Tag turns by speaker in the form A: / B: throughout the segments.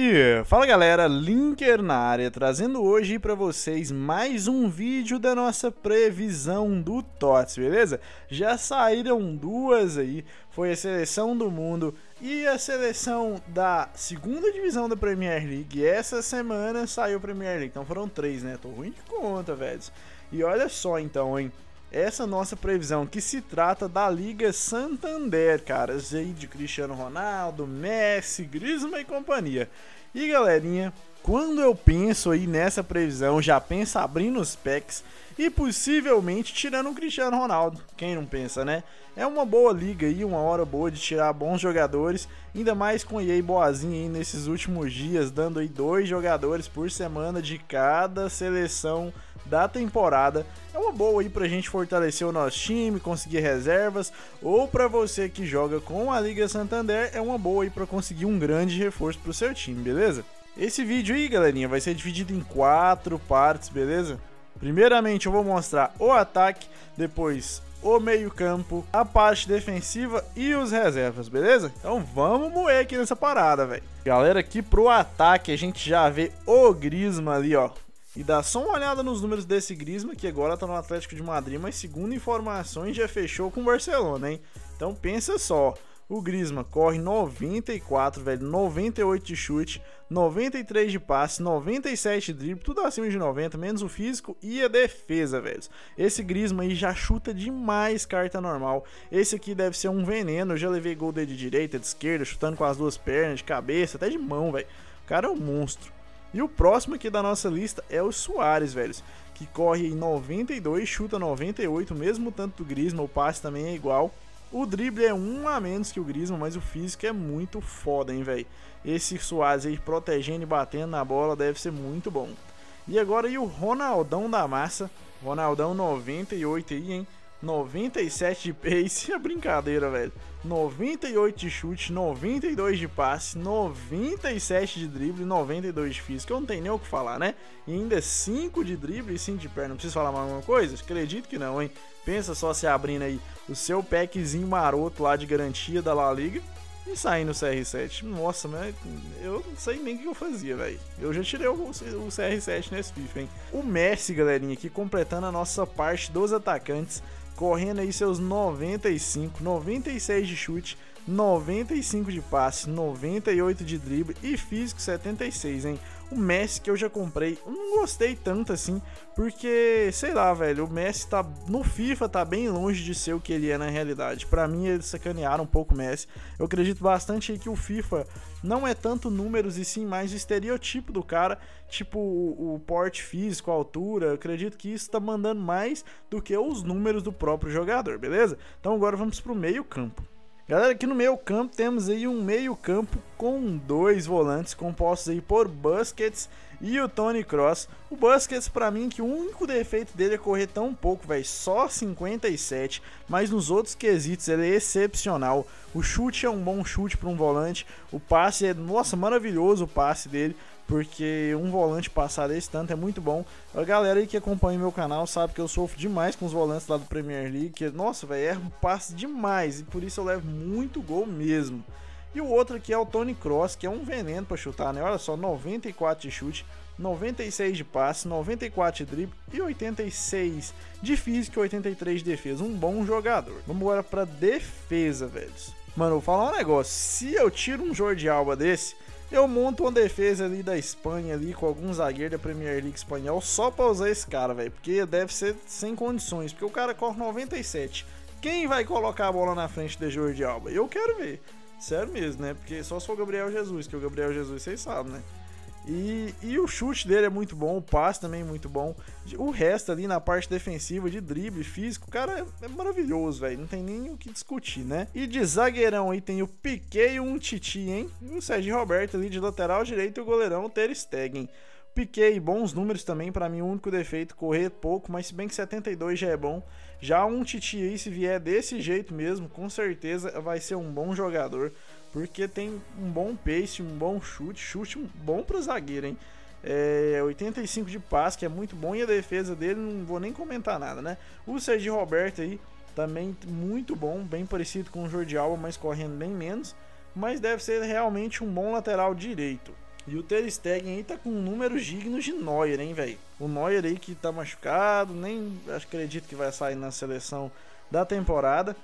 A: E fala galera, Linker na área, trazendo hoje para vocês mais um vídeo da nossa previsão do TOTS, beleza? Já saíram duas aí, foi a seleção do mundo e a seleção da segunda divisão da Premier League. Essa semana saiu a Premier League, então foram três, né? Tô ruim de conta, velho. E olha só então, hein? Essa nossa previsão, que se trata da Liga Santander, cara, aí de Cristiano Ronaldo, Messi, Griezmann e companhia. E galerinha, quando eu penso aí nessa previsão, já penso abrindo os packs e possivelmente tirando o Cristiano Ronaldo. Quem não pensa, né? É uma boa liga aí, uma hora boa de tirar bons jogadores, ainda mais com EA boazinha aí nesses últimos dias, dando aí dois jogadores por semana de cada seleção da temporada. É uma boa aí pra gente fortalecer o nosso time, conseguir reservas, ou para você que joga com a Liga Santander, é uma boa aí para conseguir um grande reforço pro seu time, beleza? Esse vídeo aí, galerinha, vai ser dividido em quatro partes, beleza? Primeiramente eu vou mostrar o ataque, depois o meio-campo, a parte defensiva e os reservas, beleza? Então vamos moer aqui nessa parada, velho. Galera, aqui pro ataque a gente já vê o Grisma ali, ó. E dá só uma olhada nos números desse Grisma, que agora tá no Atlético de Madrid, mas segundo informações já fechou com o Barcelona, hein? Então pensa só, o Grisma corre 94, velho, 98 de chute, 93 de passe, 97 de drible, tudo acima de 90, menos o físico e a defesa, velho. Esse Grisma aí já chuta demais carta normal. Esse aqui deve ser um veneno, eu já levei gol de direita, de esquerda, chutando com as duas pernas, de cabeça, até de mão, velho. O cara é um monstro. E o próximo aqui da nossa lista é o Soares, velho. Que corre em 92, chuta 98, mesmo tanto do Griezmann, o passe também é igual. O drible é um a menos que o Griezmann, mas o físico é muito foda, hein, velho. Esse Soares aí protegendo e batendo na bola deve ser muito bom. E agora aí o Ronaldão da massa. Ronaldão 98 aí, hein. 97 de pace, é brincadeira, velho. 98 de chute, 92 de passe, 97 de drible, 92 de física. Eu não tenho nem o que falar, né? E ainda 5 de drible e 5 de perna. Não preciso falar mais alguma coisa? Acredito que não, hein? Pensa só se abrindo aí o seu packzinho maroto lá de garantia da La Liga e saindo o CR7. Nossa, mas eu não sei nem o que eu fazia, velho. Eu já tirei o, o, CR7 nesse FIFA, hein? O Messi, galerinha, aqui completando a nossa parte dos atacantes correndo aí seus 95, 96 de chute, 95 de passe, 98 de drible e físico 76, hein? O Messi que eu já comprei, eu não gostei tanto assim, porque, sei lá, velho, o Messi tá no FIFA tá bem longe de ser o que ele é na realidade. Para mim eles sacanearam um pouco o Messi. Eu acredito bastante que o FIFA não é tanto números e sim mais o estereotipo do cara, tipo o, o porte físico, a altura. Eu acredito que isso tá mandando mais do que os números do próprio jogador, beleza? Então agora vamos pro meio-campo. Galera, aqui no meio campo temos aí um meio campo com dois volantes compostos aí por Busquets e o Tony Cross. O Busquets para mim que o único defeito dele é correr tão pouco, velho, só 57, mas nos outros quesitos ele é excepcional. O chute é um bom chute para um volante, o passe é, nossa, maravilhoso o passe dele porque um volante passar esse tanto é muito bom. A galera aí que acompanha meu canal sabe que eu sofro demais com os volantes lá do Premier League, que, nossa, velho, erro passe demais e por isso eu levo muito gol mesmo. E o outro aqui é o Tony Cross, que é um veneno para chutar, né? Olha só, 94 de chute, 96 de passe, 94 de drible e 86 de física e 83 de defesa. Um bom jogador. Vamos agora para defesa, velhos. Mano, vou falar um negócio. Se eu tiro um Jordi Alba desse, eu monto uma defesa ali da Espanha ali com algum zagueiro da Premier League espanhol só pra usar esse cara, velho. Porque deve ser sem condições. Porque o cara corre 97. Quem vai colocar a bola na frente de Jordi Alba? Eu quero ver. Sério mesmo, né? Porque só se for o Gabriel Jesus, que o Gabriel Jesus vocês sabem, né? E, e o chute dele é muito bom, o passe também é muito bom. O resto ali na parte defensiva, de drible, físico, cara, é, é maravilhoso, velho. Não tem nem o que discutir, né? E de zagueirão aí tem o Piquet e um Titi, hein? E o Sérgio Roberto ali de lateral direito e o goleirão Ter Stegen. Piquet, bons números também, para mim o único defeito, correr pouco, mas se bem que 72 já é bom. Já um Titi aí, se vier desse jeito mesmo, com certeza vai ser um bom jogador porque tem um bom pace, um bom chute, chute bom para zagueiro, hein? É, 85 de passe, que é muito bom, e a defesa dele não vou nem comentar nada, né? O Sergio Roberto aí, também muito bom, bem parecido com o Jordi Alba, mas correndo bem menos, mas deve ser realmente um bom lateral direito. E o Ter Stegen aí tá com números dignos de Neuer, hein, velho? O Neuer aí que tá machucado, nem acredito que vai sair na seleção da temporada.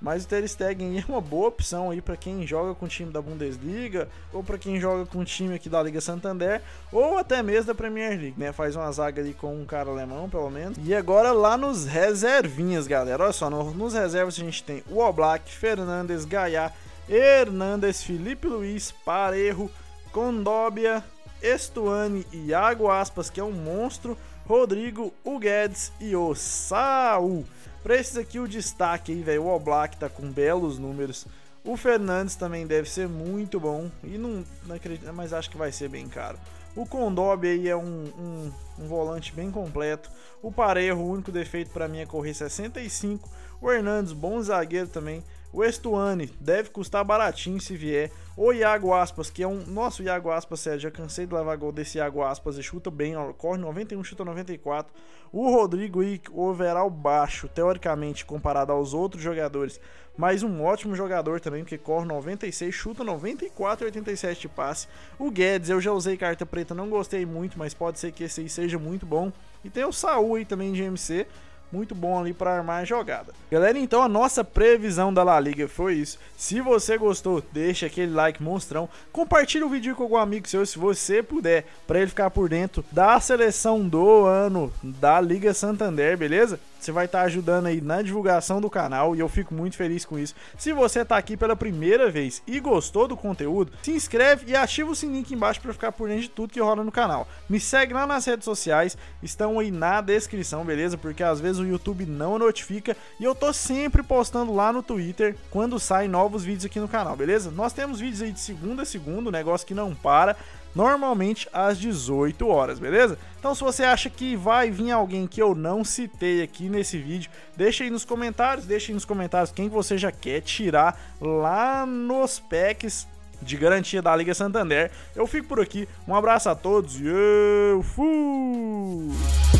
A: Mas o Ter Stegen é uma boa opção aí para quem joga com o time da Bundesliga ou para quem joga com o time aqui da Liga Santander ou até mesmo da Premier League, né? Faz uma zaga ali com um cara alemão, pelo menos. E agora lá nos reservinhas, galera. Olha só, nos reservas a gente tem o Oblak, Fernandes, Gaia, Hernandes, Felipe Luiz, Parejo, Condóbia, Estuani, Iago Aspas, que é um monstro, Rodrigo, o Guedes e o Saul. Pra esses aqui, o destaque aí, velho. O Oblak tá com belos números. O Fernandes também deve ser muito bom. E não, não acredito, mas acho que vai ser bem caro. O Condob aí é um, um, um, volante bem completo. O Parejo, o único defeito para mim é correr 65. O Hernandes, bom zagueiro também. O Estuani deve custar baratinho se vier. O Iago Aspas, que é um. Nossa, o Iago Aspas, sério, já cansei de levar gol desse Iago Aspas e chuta bem, corre 91, chuta 94. O Rodrigo e o overall baixo, teoricamente, comparado aos outros jogadores, mas um ótimo jogador também, porque corre 96, chuta 94 e 87 de passe. O Guedes, eu já usei carta preta, não gostei muito, mas pode ser que esse aí seja muito bom. E tem o Saul aí também de MC muito bom ali para armar a jogada. Galera, então a nossa previsão da La Liga foi isso. Se você gostou, deixa aquele like monstrão, compartilha o vídeo com algum amigo seu se você puder, para ele ficar por dentro da seleção do ano da Liga Santander, beleza? Você vai estar tá ajudando aí na divulgação do canal e eu fico muito feliz com isso. Se você está aqui pela primeira vez e gostou do conteúdo, se inscreve e ativa o sininho aqui embaixo para ficar por dentro de tudo que rola no canal. Me segue lá nas redes sociais, estão aí na descrição, beleza? Porque às vezes o YouTube não notifica e eu tô sempre postando lá no Twitter quando saem novos vídeos aqui no canal, beleza? Nós temos vídeos aí de segunda a segunda, negócio que não para normalmente às 18 horas, beleza? Então se você acha que vai vir alguém que eu não citei aqui nesse vídeo, deixa aí nos comentários, deixa aí nos comentários quem você já quer tirar lá nos packs de garantia da Liga Santander. Eu fico por aqui, um abraço a todos e eu fui!